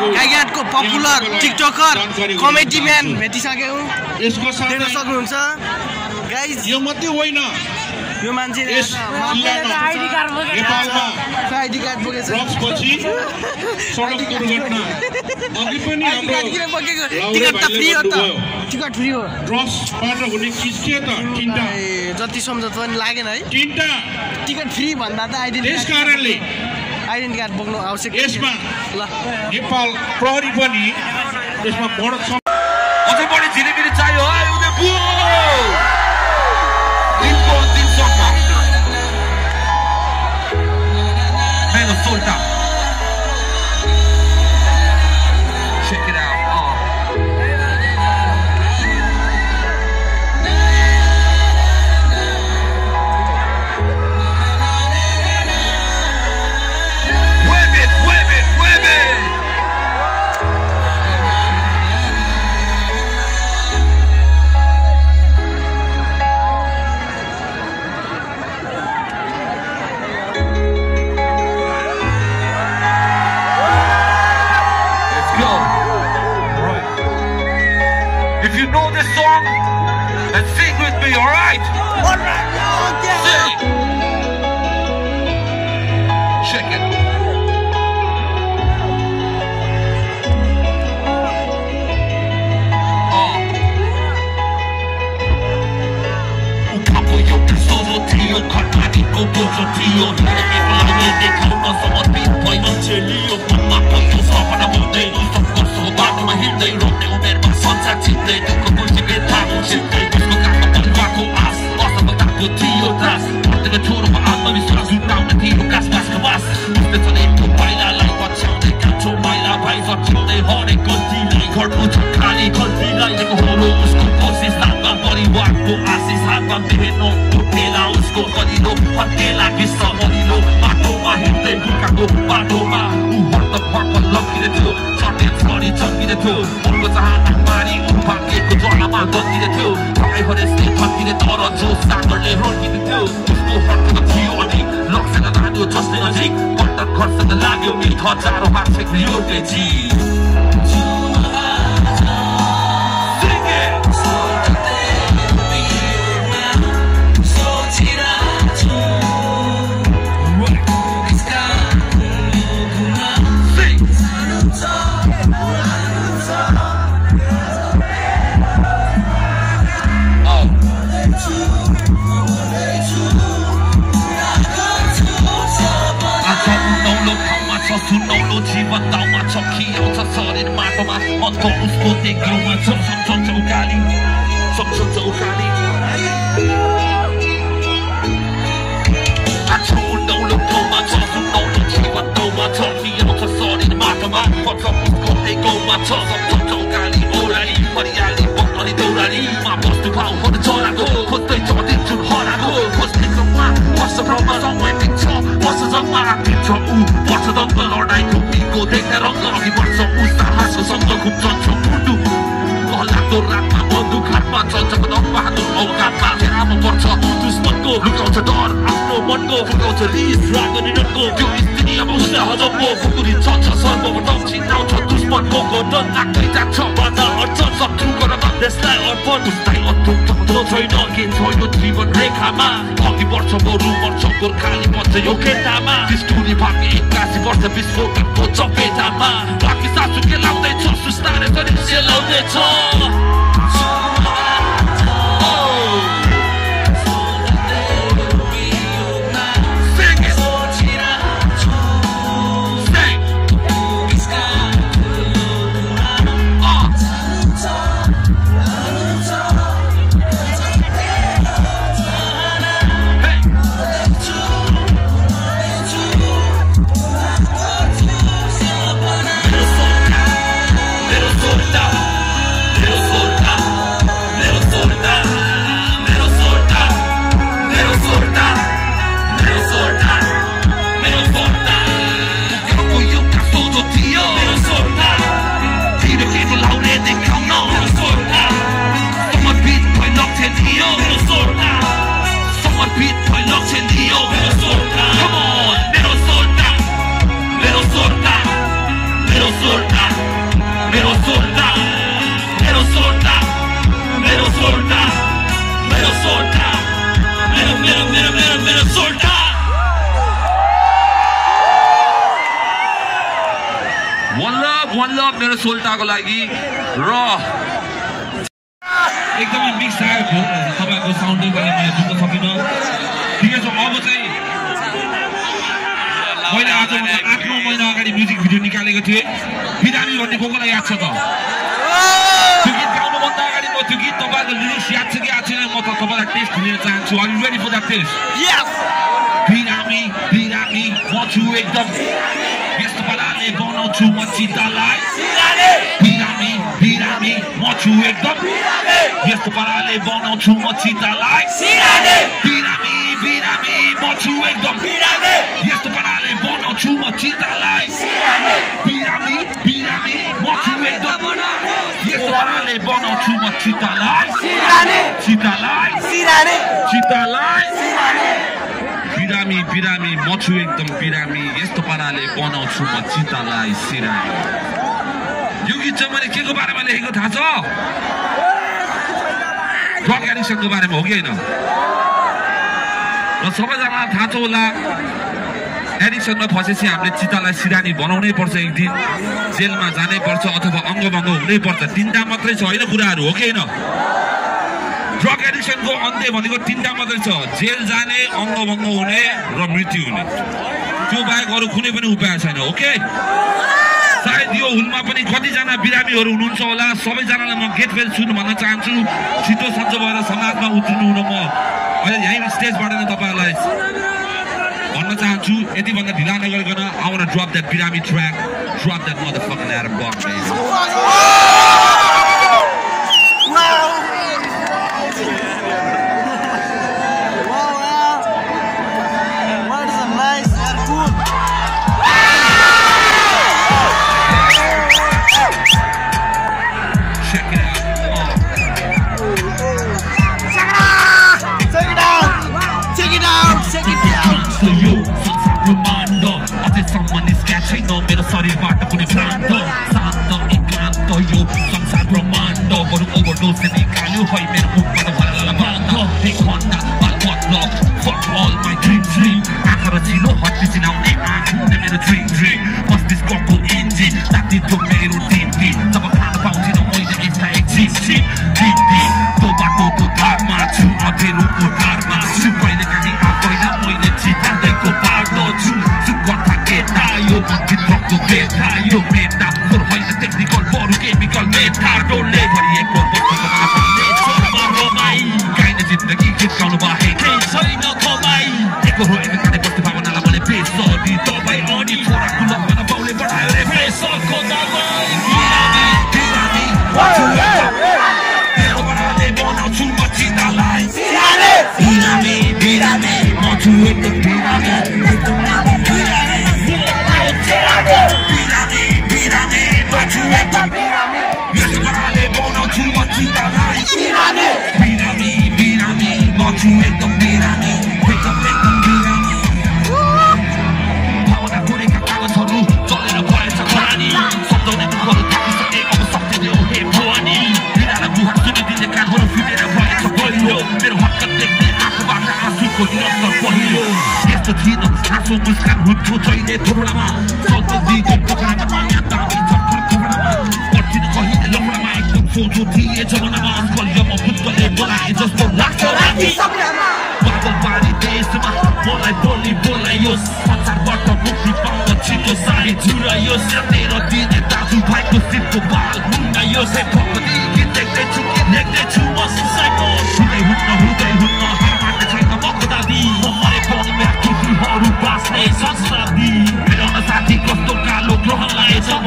गाइघाटको popular TikToker comedy man भेटिसक्यौँ देख्न सक्नुहुन्छ। गाइज यो मात्रै होइन। यो मान्छे आइडी कार्ड बोकेछ आइडी टिकट त फ्री हो त। टिकट फ्री हो। जति सम्झौता पनि लागेन है। टिकट फ्री भन्दा त आइडेन्टी त्यस कारणले आइडेन्टी कार्ड बोक्नु आवश्यक यसमा ल नेपाल प्रहरी पनि यसमा बढ song, then sing with me, alright? Alright, Sing. हत्केला विश्व मलिलो बाटोमा हिँड्दै बुर्खाको बाटोमा ऊ हर्त फर्क लगिरहेको थियो चटे छरी चम्किरहेको थियो उनको चाहना मारी भाग्यको ज्वालामा गल्किरहेको थियो भाइ हरेसले थन्किने तर जो सागरले रोकिने थियो उसको हर्क थियो अनि लक्ष्य लाग्यो जसले नजिक पटक खर्चसँग लाग्यो चिज वर्ष दङ्ग लडाइँको पिको देख्ने रङ्ग अघि बढ्छ ऊ साहससँग घुम्छ मुटु लाग्दो रातमा बन्दुक हातमा चल्छ बहादुर औकातमा घेरामा पर्छ दुश्मनको लुकाउँछ डर आफ्नो मनको फुकाउँछ रिस रागनी रनको त्यो स्थिति अब उसले हजमको खुकुरी चल्छ सर्वप्रथम चिनाउँछ दुश्मनको गर्दन लाग्दै जान्छ बाधा अड्छ शत्रुको देशलाई अर्पण छैन के छ यो जीवन रेखामा अघि बढ्छ बरु मर्छ गोर्खाली बन्छ यो खेतामा डिस्टुरी भाग्ने एक्कासी वर्ष विस्फोटको चपेटामा बाँकी सासु के लाउँदैछ सुस्तारे शरीर सेलाउँदैछ मेरो सोल्टाको लागि र एकदमै मिक्स आयो तपाईँको साउन्डको लागि मैले बुझ्न सकिनँ। ठिकै छ अब चाहिँ मैले आजभन्दा आठ नौ महिना अगाडि म्युजिक भिडियो निकालेको थिएँ। बिरामी भन्ने को कोलाई याद छ त? त्यो गीत गाउनुभन्दा अगाडि म त्यो गीत तपाईँहरूको लिरिक्स याद छ कि याद छैन म त तपाईँलाई टेस्ट लिन चाहन्छु। Are ready for that test बिरामी बिरामी म छु एकदम यस्तो पाराले बनाउँछु म चितालाई। छु एकदम यस्तो पाराले बनाउँछु म चितालाई बिरामी बिरामी म छु एकदम यस्तो पाराले बनाउँछु म चितालाई बिरामी बिरामी म छु एकदम यस्तो पाराले बनाउँछु म चितालाई चितालाई चितालाई बिरामी बिरामी म छु एकदम बिरामी यस्तो पाराले बनाउँछु म चितालाई सिरामी यो गीत चाहिँ मैले के को बारेमा लेखेको थाहा छ एडिक्सनको बारेमा हो कि होइन र सबैजनालाई थाहा छ होला एडिक्सनमा फसेपछि हामीले चितालाई सिरानी बनाउनै पर्छ एक दिन जेलमा जानै पर्छ अथवा अङ्गभङ्ग हुनै पर्छ तिनवटा मात्रै छ होइन कुराहरू हो कि होइन ड्रग एडिक्सनको अन्त्य भनेको तिनवटा मात्रै छ जेल जाने अङ्गभङ्ग हुने र मृत्यु हुने त्यो बाहेक अरू कुनै पनि उपाय छैन ओके सायद यो हुलमा पनि कतिजना बिरामीहरू हुनुहुन्छ होला। सबैजनालाई म गेट फेल सुन भन्न चाहन्छु। छिटो सन्चो भएर समाजमा उत्रनु हुन म। अहिले यहीँ स्टेजबाट नै तपाईँहरूलाई भन्न चाहन्छु। यति भन्दा ढिला नगरिकन आउन ड्रप द्याट बिरामी ट्र्याक ड्रप द्याट मदर यो भित्रको बेथा यो मेटा फोर होइन टेक्निकल बरु केमिकल मेटा डोलले भरिएको जिन्दगी गीत गाउनु बाहेक केही छैन कमाई एको होइन काने बस्ती भावनालाई मैले बेसरी दबाई अनि छोरा कुलमा बाउले बढायो रे प्रेसरको दबाई 거주했던 미랑이 회전했던 미랑이. 파워나 뿌리가 깎은 서로 쫄리는 벌써 고라니. 손도는 그거를 닦고 속에 오고 속대로 해 보아니 미나라 무학수는 니네 간호로 휘대라 화에서 걸려. 내로 확각된데 아프바나 아수고 일었던 걸려. 예스 디노 아수 무스간 후투 저희네 도로라마 손도 니고 포카라마 마야 땅이 전파를 코라마 버티는 거인의 롱라마의 꿈소 조 뒤에 저거 남아. 걸려 बुद्धले बोलाए जस्तो लाग्छ राति पागल पारी देशमा बोलाइ बोली बोलाइयोस् संसारबाट मुक्ति पाउन छिटो साडी झुराइयोस् तेरो दिने दाजुभाइको सिपको बाल हुन्नाइयोस् हे भगवती गीत देख्दैछु गीत लेख्दैछु म सुसाइडको हुँदै हुन्न हुँदै हुन्न हार मान्ने छैन म खुदादी म मरे पनि मेरा केटीहरू बाँच्ने संस्कृति मेरो न साथी कस्तो कालो ग्रह लागेछ म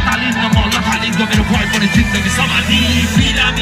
अतालिन्न म लथालिन्न मेरो भए पनि जिन्दगी समाधि बिरामी